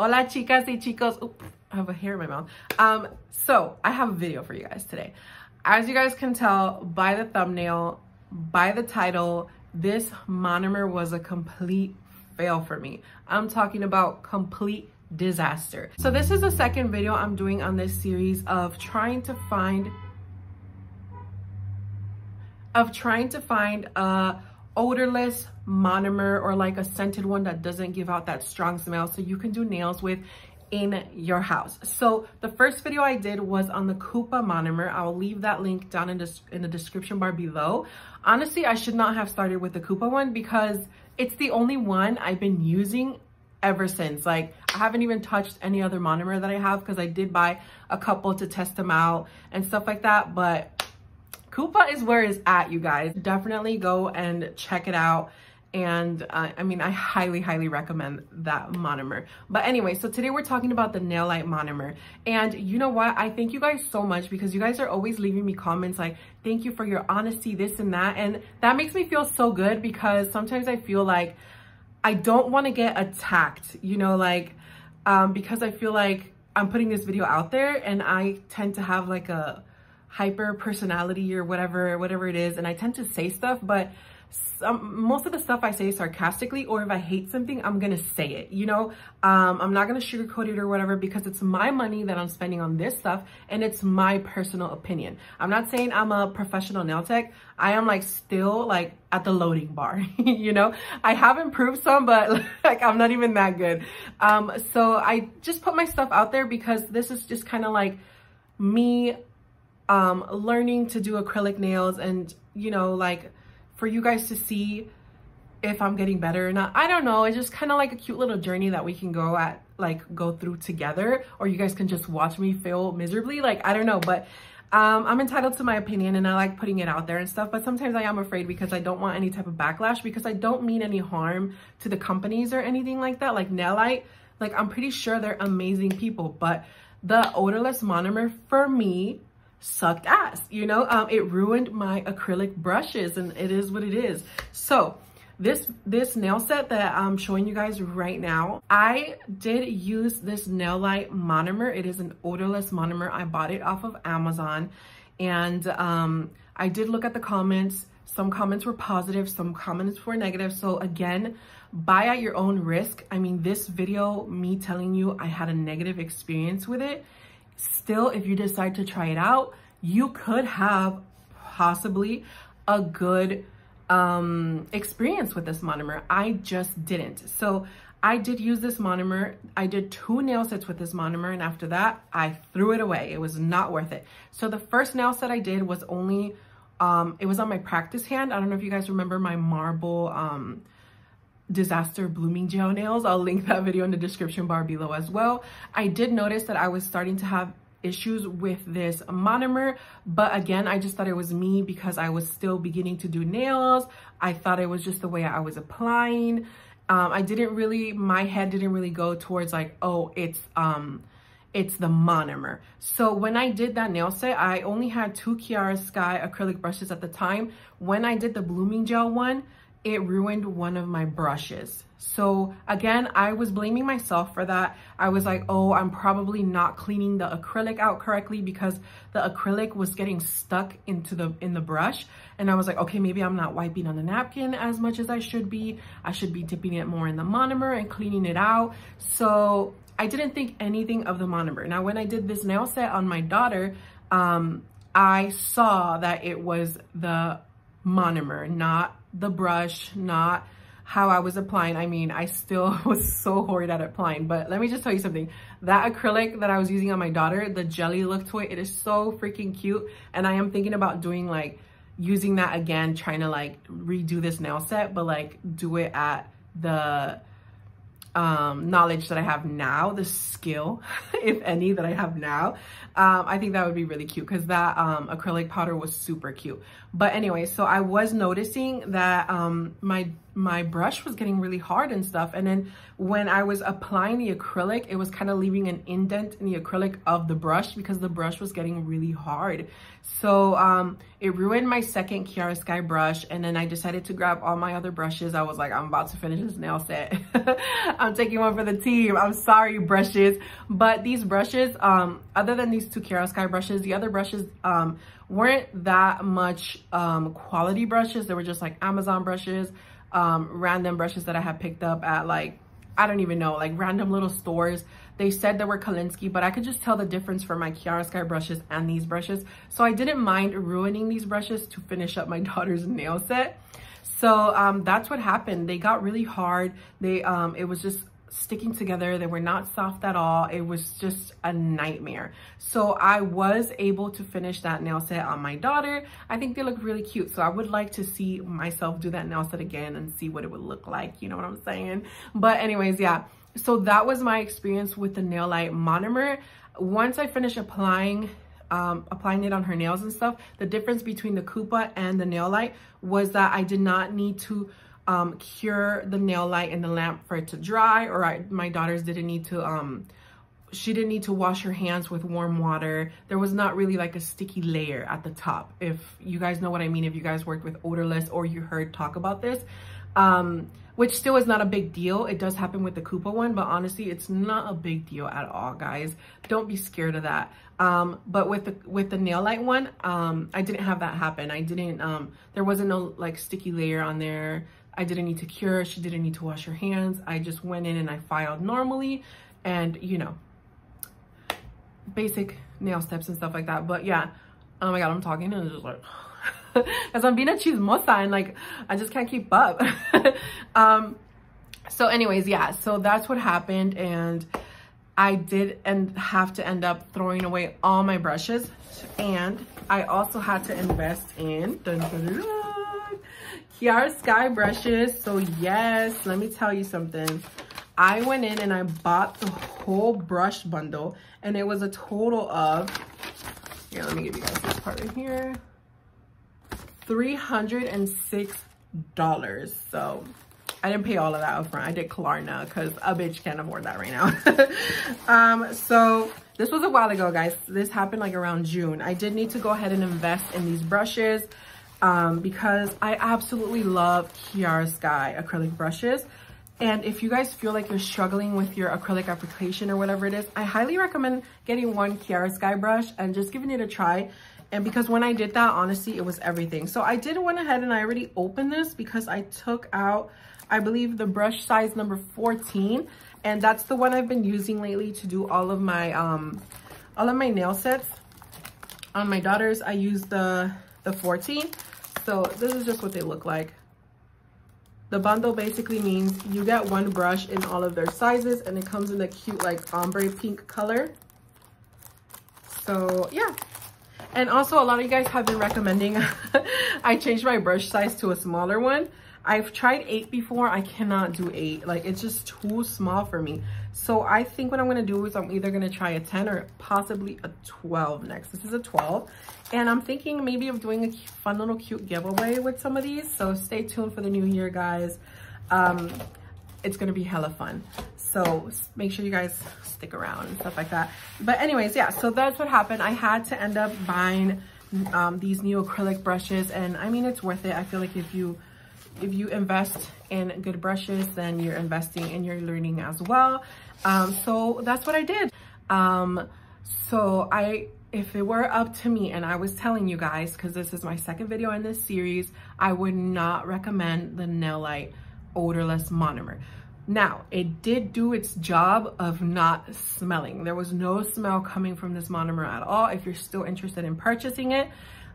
Hola chicas y chicos. I have a hair in my mouth. Um, so I have a video for you guys today. As you guys can tell by the thumbnail, by the title, this monomer was a complete fail for me. I'm talking about complete disaster. So this is the second video I'm doing on this series of trying to find of trying to find a odorless monomer or like a scented one that doesn't give out that strong smell so you can do nails with in your house. So the first video I did was on the Kupa monomer. I'll leave that link down in, this, in the description bar below. Honestly, I should not have started with the Kupa one because it's the only one I've been using ever since. Like I haven't even touched any other monomer that I have because I did buy a couple to test them out and stuff like that. But Kupa is where it's at, you guys. Definitely go and check it out. And uh, I mean, I highly, highly recommend that monomer. But anyway, so today we're talking about the Nailite monomer. And you know what? I thank you guys so much because you guys are always leaving me comments like, thank you for your honesty, this and that. And that makes me feel so good because sometimes I feel like I don't want to get attacked, you know, like, um, because I feel like I'm putting this video out there and I tend to have like a hyper personality or whatever, whatever it is. And I tend to say stuff, but some, most of the stuff I say sarcastically, or if I hate something, I'm gonna say it, you know? Um, I'm not gonna sugarcoat it or whatever because it's my money that I'm spending on this stuff and it's my personal opinion. I'm not saying I'm a professional nail tech. I am like still like at the loading bar, you know? I have improved some, but like I'm not even that good. Um, so I just put my stuff out there because this is just kind of like me um, learning to do acrylic nails and, you know, like for you guys to see if I'm getting better or not. I don't know. It's just kind of like a cute little journey that we can go at, like go through together, or you guys can just watch me fail miserably. Like, I don't know, but um, I'm entitled to my opinion and I like putting it out there and stuff, but sometimes I am afraid because I don't want any type of backlash because I don't mean any harm to the companies or anything like that. Like Nailite, like I'm pretty sure they're amazing people, but the odorless monomer for me sucked ass, you know? Um, it ruined my acrylic brushes and it is what it is. So this this nail set that I'm showing you guys right now, I did use this Nailite monomer. It is an odorless monomer. I bought it off of Amazon and um, I did look at the comments. Some comments were positive, some comments were negative. So again, buy at your own risk. I mean, this video, me telling you I had a negative experience with it, still, if you decide to try it out, you could have possibly a good um, experience with this monomer. I just didn't. So I did use this monomer. I did two nail sets with this monomer and after that, I threw it away. It was not worth it. So the first nail set I did was only, um, it was on my practice hand. I don't know if you guys remember my marble, um, disaster blooming gel nails. I'll link that video in the description bar below as well. I did notice that I was starting to have issues with this monomer but again i just thought it was me because i was still beginning to do nails i thought it was just the way i was applying um, i didn't really my head didn't really go towards like oh it's um it's the monomer so when i did that nail set i only had two kiara sky acrylic brushes at the time when i did the blooming gel one it ruined one of my brushes. So again, I was blaming myself for that. I was like, oh, I'm probably not cleaning the acrylic out correctly because the acrylic was getting stuck into the in the brush. And I was like, okay, maybe I'm not wiping on the napkin as much as I should be. I should be dipping it more in the monomer and cleaning it out. So I didn't think anything of the monomer. Now, when I did this nail set on my daughter, um, I saw that it was the monomer, not the brush, not how I was applying. I mean, I still was so horrid at applying, but let me just tell you something. That acrylic that I was using on my daughter, the jelly look to it, it is so freaking cute. And I am thinking about doing like, using that again, trying to like redo this nail set, but like do it at the um, knowledge that I have now, the skill, if any, that I have now, um, I think that would be really cute because that um, acrylic powder was super cute. But anyway, so I was noticing that um, my my brush was getting really hard and stuff. And then when I was applying the acrylic, it was kind of leaving an indent in the acrylic of the brush because the brush was getting really hard. So um, it ruined my second Kiara Sky brush. And then I decided to grab all my other brushes. I was like, I'm about to finish this nail set. I'm taking one for the team. I'm sorry, brushes. But these brushes, um, other than these two Kiara Sky brushes, the other brushes um, weren't that much um, quality brushes. They were just like Amazon brushes, um, random brushes that I had picked up at like, I don't even know, like random little stores. They said they were Kolinsky, but I could just tell the difference for my Kiara Sky brushes and these brushes. So I didn't mind ruining these brushes to finish up my daughter's nail set. So um, that's what happened. They got really hard. They um, It was just sticking together. They were not soft at all. It was just a nightmare. So I was able to finish that nail set on my daughter. I think they look really cute. So I would like to see myself do that nail set again and see what it would look like. You know what I'm saying? But anyways, yeah. So that was my experience with the Nailite monomer. Once I finish applying um, applying it on her nails and stuff, the difference between the Kupa and the Nailite was that I did not need to um, cure the Nailite in the lamp for it to dry or I, my daughters didn't need to, um, she didn't need to wash her hands with warm water. There was not really like a sticky layer at the top. If you guys know what I mean, if you guys worked with odorless or you heard talk about this, um, which still is not a big deal. It does happen with the Kupa one, but honestly, it's not a big deal at all, guys. Don't be scared of that. Um, but with the with the Nailite one, um, I didn't have that happen. I didn't, um, there wasn't no like sticky layer on there. I didn't need to cure. She didn't need to wash her hands. I just went in and I filed normally and, you know, basic nail steps and stuff like that. But yeah, oh my God, I'm talking and it's just like, as I'm being a chismosa and like, I just can't keep up. um, so anyways, yeah, so that's what happened. And I did and have to end up throwing away all my brushes. And I also had to invest in, dun, dun, dun, Kiara Sky brushes. So yes, let me tell you something. I went in and I bought the whole brush bundle and it was a total of, here, let me give you guys this part right here. $306. So I didn't pay all of that upfront. I did Klarna because a bitch can't afford that right now. um, so this was a while ago, guys. This happened like around June. I did need to go ahead and invest in these brushes um, because I absolutely love Kiara Sky acrylic brushes. And if you guys feel like you're struggling with your acrylic application or whatever it is, I highly recommend getting one Kiara Sky brush and just giving it a try. And because when I did that, honestly, it was everything. So I did went ahead and I already opened this because I took out, I believe, the brush size number 14. And that's the one I've been using lately to do all of my, um, all of my nail sets. On my daughters, I use the, the 14. So this is just what they look like. The bundle basically means you get one brush in all of their sizes and it comes in a cute like ombre pink color. So yeah. And also a lot of you guys have been recommending I changed my brush size to a smaller one. I've tried eight before. I cannot do eight. Like it's just too small for me. So I think what I'm to do is I'm either to try a 10 or possibly a 12 next. This is a 12. And I'm thinking maybe of doing a fun little cute giveaway with some of these. So stay tuned for the new year, guys. Um, it's to be hella fun. So make sure you guys stick around and stuff like that. But anyways, yeah, so that's what happened. I had to end up buying um, these new acrylic brushes. And I mean, it's worth it. I feel like if you if you invest in good brushes, then you're investing in your learning as well. Um, so that's what I did. Um, so I, if it were up to me and I was telling you guys, cause this is my second video in this series, I would not recommend the Nailite odorless monomer. Now, it did do its job of not smelling. There was no smell coming from this monomer at all. If you're still interested in purchasing it,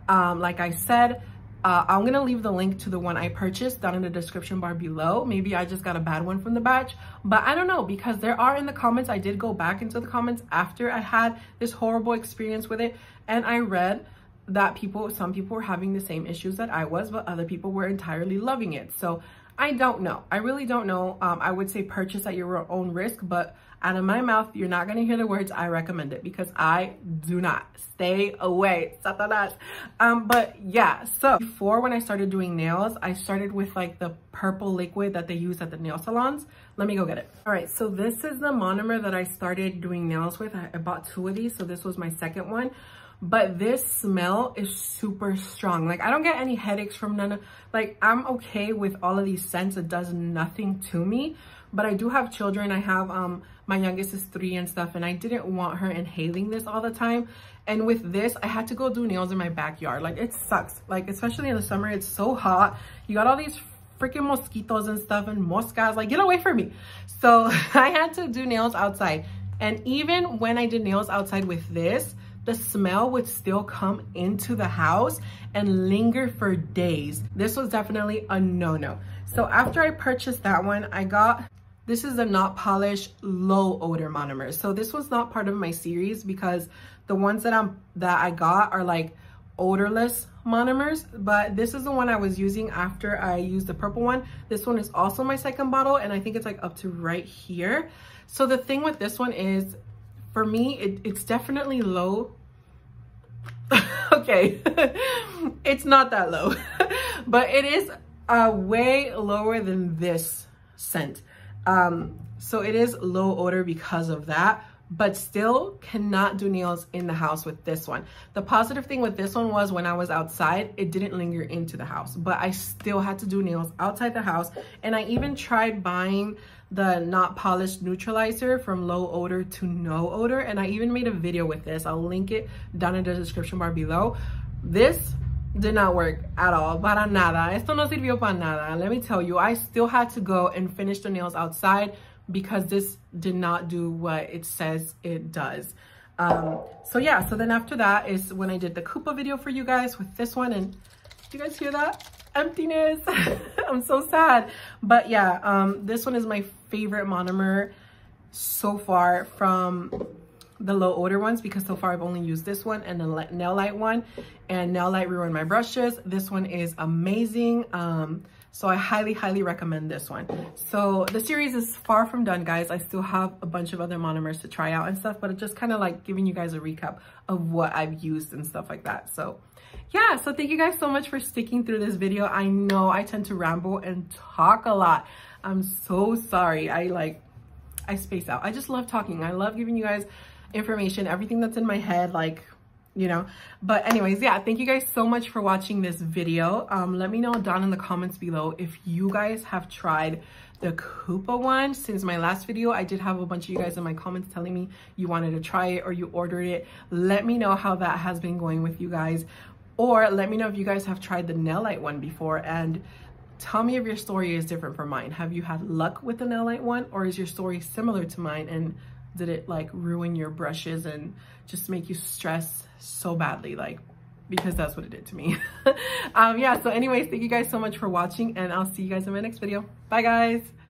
um, like I said, uh, I'm gonna leave the link to the one I purchased down in the description bar below. Maybe I just got a bad one from the batch, but I don't know because there are in the comments, I did go back into the comments after I had this horrible experience with it and I read that people, some people were having the same issues that I was, but other people were entirely loving it. So I don't know. I really don't know. Um, I would say purchase at your own risk, but out of my mouth, you're not gonna hear the words I recommend it because I do not. Stay away, Satanas. Um, but yeah, so before when I started doing nails, I started with like the purple liquid that they use at the nail salons. Let me go get it. All right, so this is the monomer that I started doing nails with. I bought two of these, so this was my second one but this smell is super strong. Like i don't get any headaches from none of like i'm okay with all of these scents. It does nothing to me. But i do have children. I have um my youngest is three and stuff and i didn't want her inhaling this all the time. And with this i had to go do nails in my backyard. Like it sucks. Like especially in the summer it's so hot. You got all these freaking mosquitoes and stuff and moscas. Like get away from me. So i had to do nails outside. And even when i did nails outside with this the smell would still come into the house and linger for days. This was definitely a no-no. So after I purchased that one, I got, this is a Notpolish low odor monomer. So this was not part of my series because the ones that I'm that I got are like odorless monomers, but this is the one I was using after I used the purple one. This one is also my second bottle and I think it's like up to right here. So the thing with this one is for me, it, it's definitely low. okay, it's not that low, but it is uh, way lower than this scent. Um, so it is low odor because of that, but still cannot do nails in the house with this one. The positive thing with this one was when I was outside, it didn't linger into the house, but I still had to do nails outside the house. And I even tried buying the Notpolish neutralizer from low odor to no odor. And I even made a video with this. I'll link it down in the description bar below. This did not work at all. Para nada. Esto no sirvió para nada. Let me tell you, I still had to go and finish the nails outside because this did not do what it says it does. Um, so yeah, so then after that is when I did the Kupa video for you guys with this one. And you guys hear that? Emptiness. I'm so sad. But yeah, um, this one is my favorite monomer so far from the low odor ones because so far I've only used this one and the Nailite one and Nailite ruined my brushes. This one is amazing. Um, so I highly, highly recommend this one. So the series is far from done, guys. I still have a bunch of other monomers to try out and stuff, but it's just kind of like giving you guys a recap of what I've used and stuff like that. So yeah, so thank you guys so much for sticking through this video. I know I tend to ramble and talk a lot. I'm so sorry. I like, I space out. I just love talking. I love giving you guys information, everything that's in my head, like you know but anyways yeah thank you guys so much for watching this video um let me know down in the comments below if you guys have tried the Kupa one since my last video I did have a bunch of you guys in my comments telling me you wanted to try it or you ordered it let me know how that has been going with you guys or let me know if you guys have tried the Nailite one before and tell me if your story is different from mine. Have you had luck with the Nailite one or is your story similar to mine and did it like ruin your brushes and just make you stress so badly like because that's what it did to me? Um yeah so anyways thank you guys so much for watching and i'll see you guys in my next video. Bye guys